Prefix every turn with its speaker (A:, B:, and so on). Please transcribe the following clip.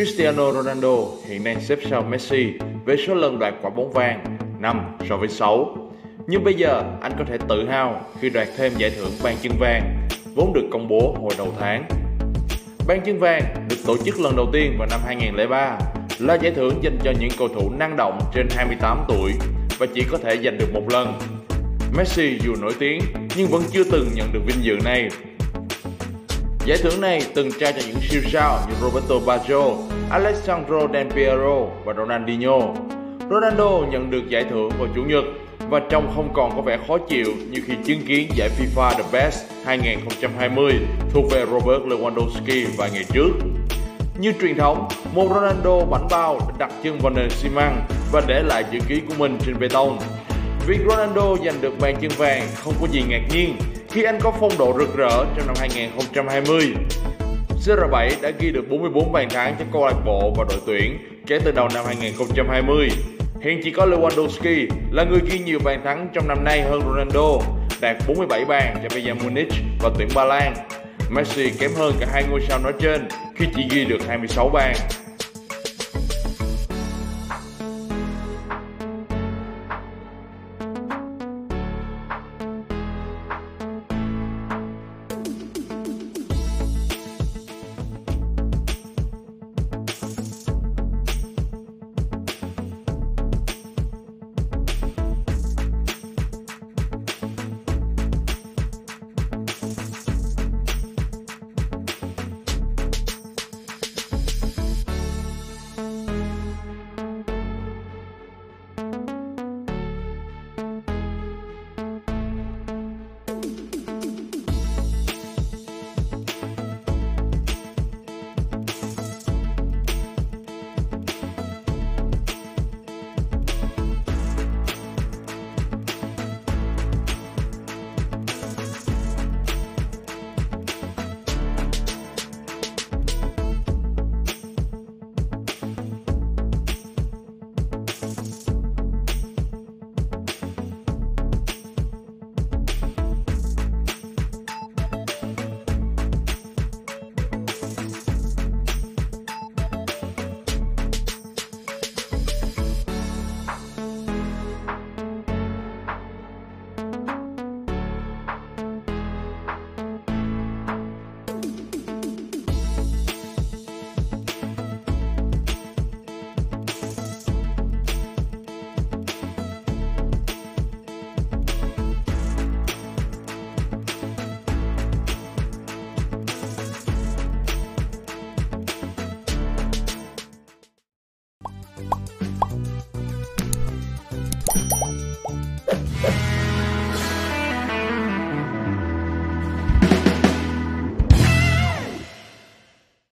A: Cristiano Ronaldo hiện đang xếp sau Messi về số lần đoạt quả bóng vàng 5 so với 6. Nhưng bây giờ, anh có thể tự hào khi đoạt thêm giải thưởng bàn chân vàng, vốn được công bố hồi đầu tháng. Bàn chân vàng được tổ chức lần đầu tiên vào năm 2003 là giải thưởng dành cho những cầu thủ năng động trên 28 tuổi và chỉ có thể giành được một lần. Messi dù nổi tiếng, nhưng vẫn chưa từng nhận được vinh dự này. Giải thưởng này từng trao cho những siêu sao như Roberto Baggio, Alessandro Del Piero và Ronaldinho. Ronaldo nhận được giải thưởng vào Chủ nhật và trông không còn có vẻ khó chịu như khi chứng kiến giải FIFA The Best 2020 thuộc về Robert Lewandowski vài ngày trước. Như truyền thống, một Ronaldo bảnh bao đã đặt chân vào nền xi măng và để lại chữ ký của mình trên bê tông. Việc Ronaldo giành được bàn chân vàng không có gì ngạc nhiên khi anh có phong độ rực rỡ trong năm 2020. CR7 đã ghi được 44 bàn thắng cho câu lạc bộ và đội tuyển kể từ đầu năm 2020. Hiện chỉ có Lewandowski là người ghi nhiều bàn thắng trong năm nay hơn Ronaldo, đạt 47 bàn cho Bayern Munich và tuyển Ba Lan. Messi kém hơn cả hai ngôi sao nói trên khi chỉ ghi được 26 bàn.